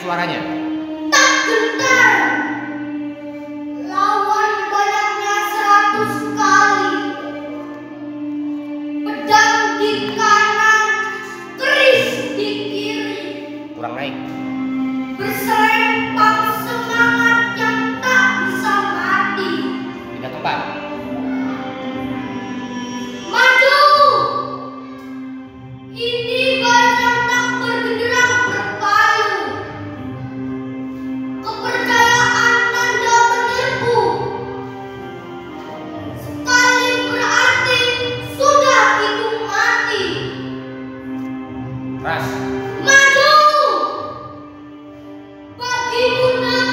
suaranya. Tak gentar.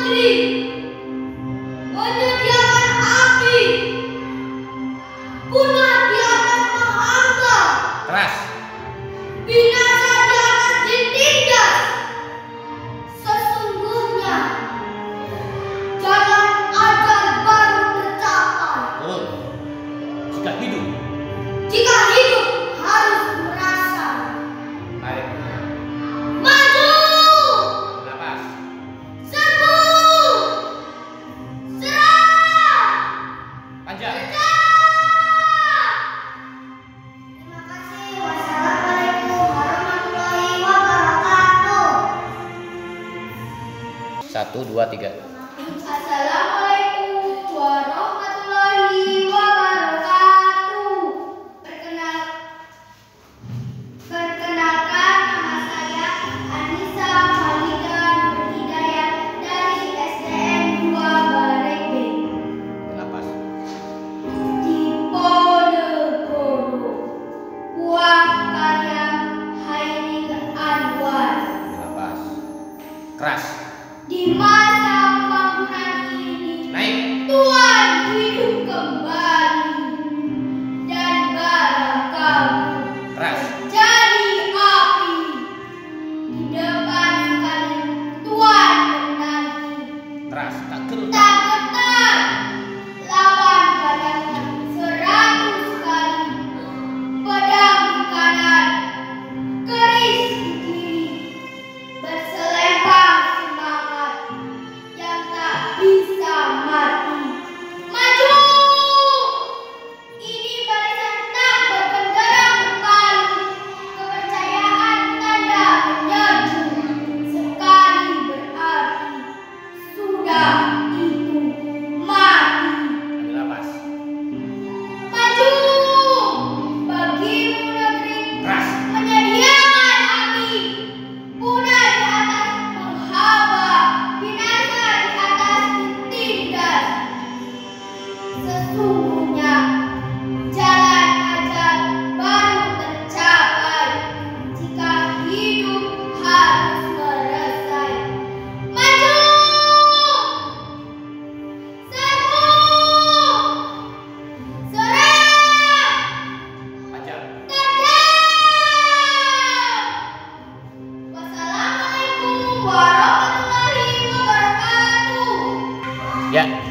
Three. Satu, dua, tiga. Assalamualaikum warahmatullahi wabarakatuh. Perkenal, perkenalkan nama saya Anissa Malika Berhidayat dari SDN 2 Barek B. Kenapa? Diponegoro, buah karya Hairil Anwar. Kenapa? Keras. dạ.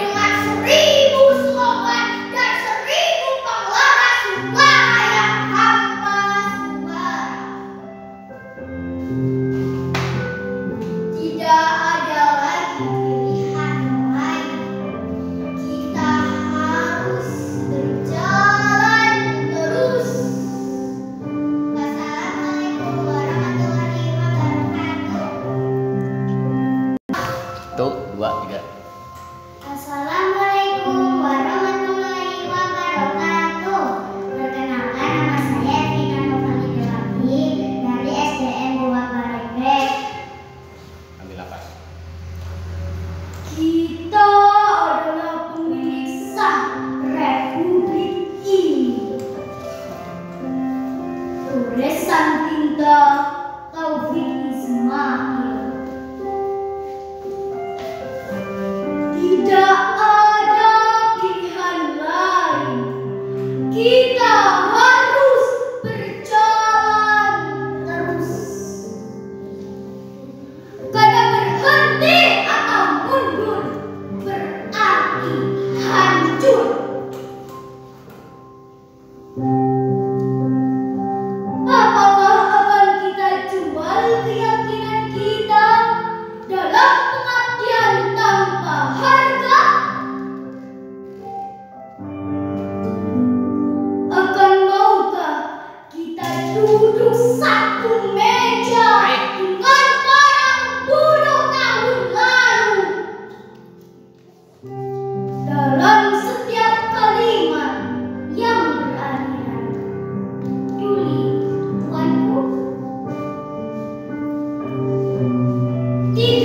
you want?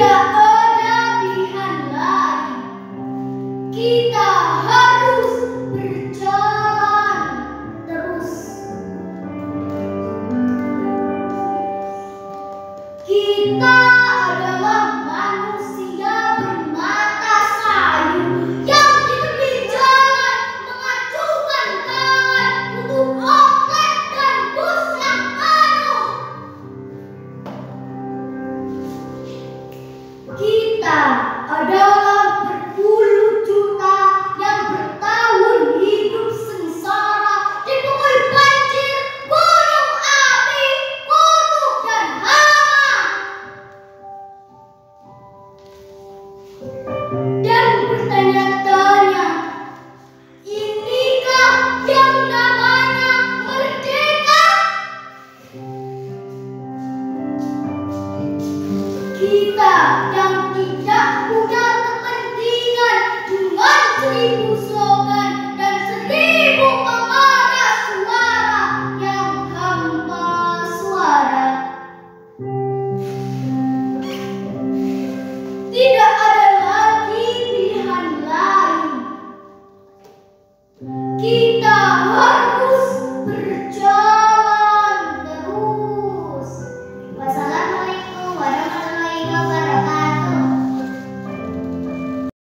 the